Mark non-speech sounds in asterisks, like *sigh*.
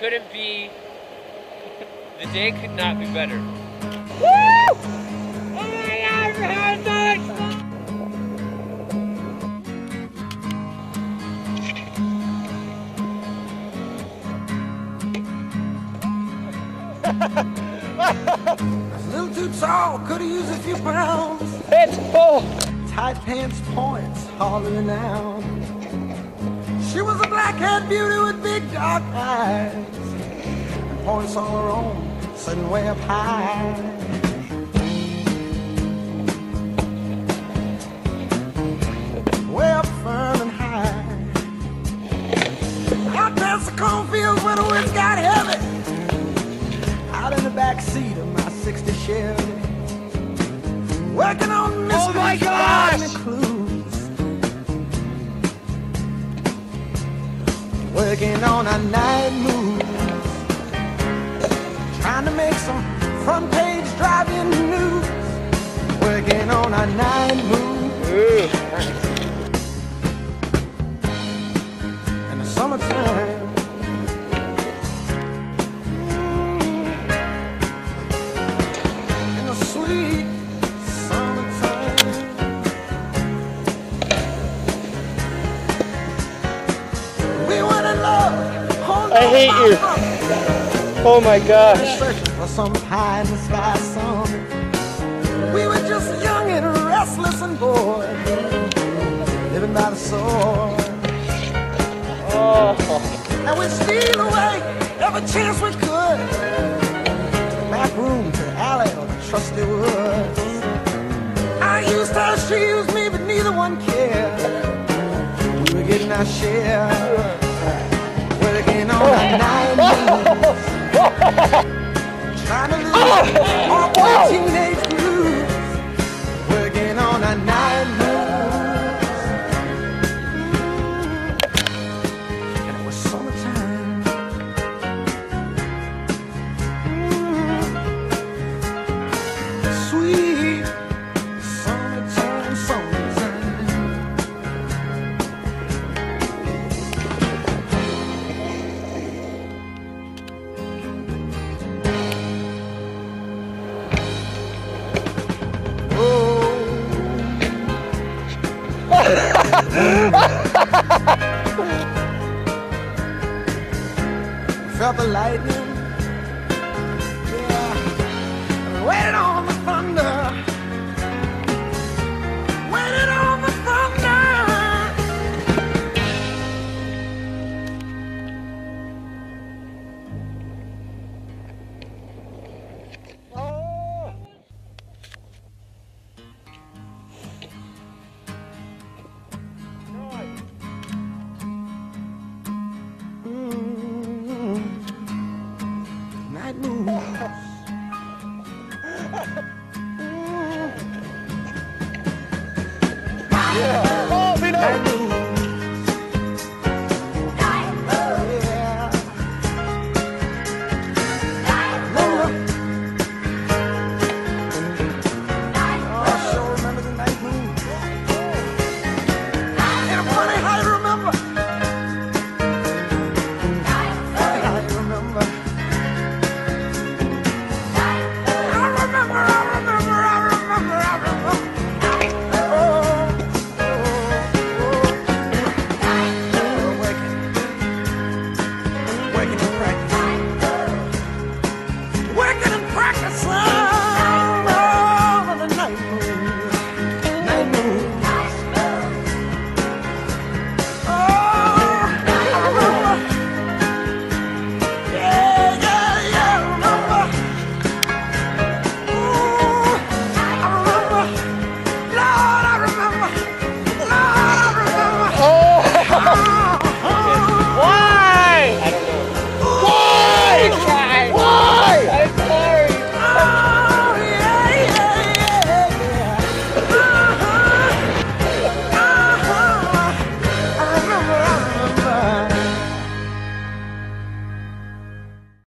couldn't be. The day could not be better. Woo! I was a little too tall, could've used a few pounds. It's full. Tight pants points, hollering out. She was a black-haired beauty with big dark eyes. And points on her own, sitting way up high. Way up firm and high. Out past the cornfields where the winds got heavy. Out in the back seat of my 60 Chevy. Working on mysteries, oh my gosh! Working on a night move. Trying to make some front page driving news. Working on a night move. In the summertime. I hate you. Oh my gosh. Some pie in the sky song. We were just young and restless and bored. Living by the sword. Oh. And we'd steal away every chance we could. Back room, to the alley, or the trusty woods. I used she used me, but neither one cared. We were getting our share. Trying to lose all my teenage *laughs* Felt the lightning. moves.